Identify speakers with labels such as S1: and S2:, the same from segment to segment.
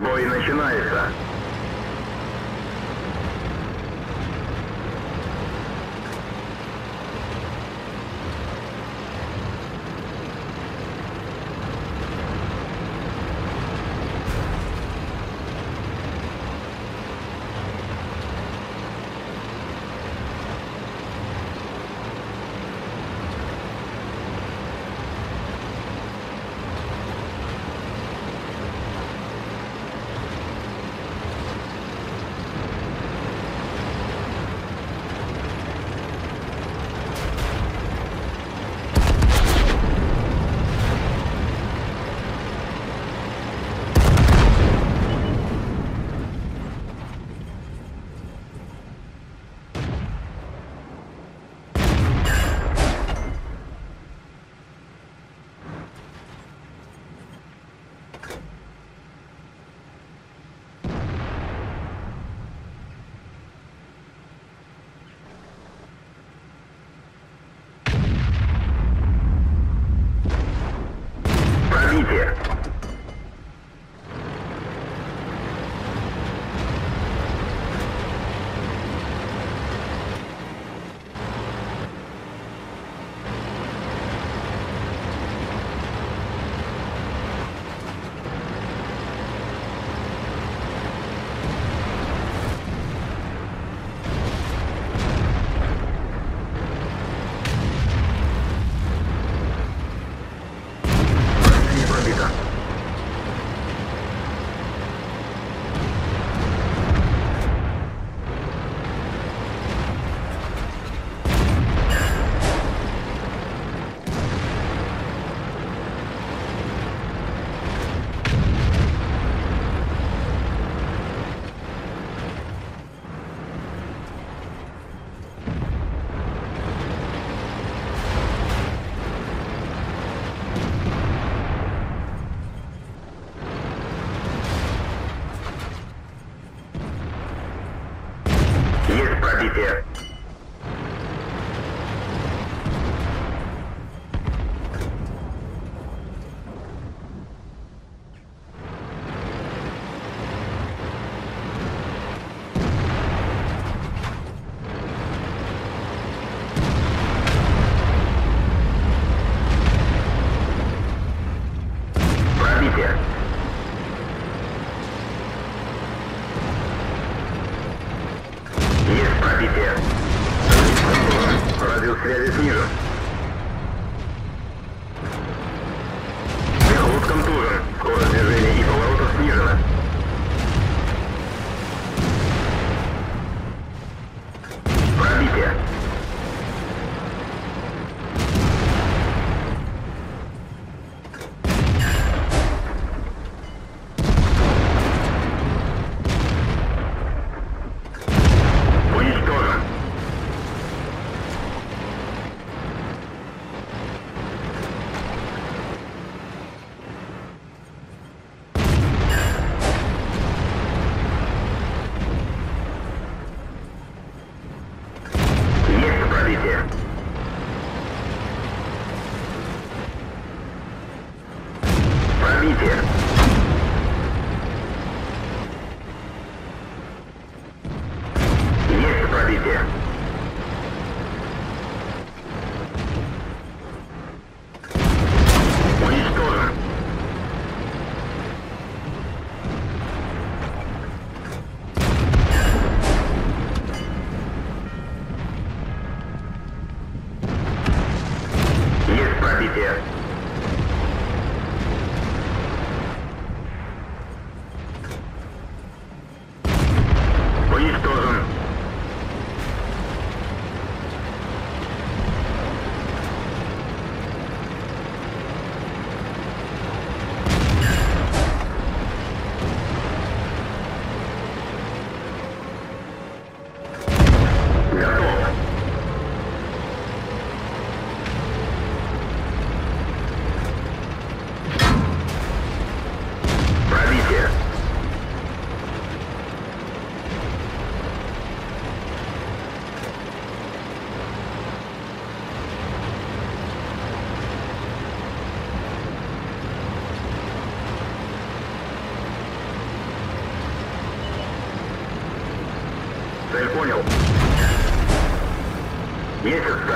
S1: Бой начинается. here. Есть пробитие. Радиус связи снижен.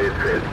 S1: United States.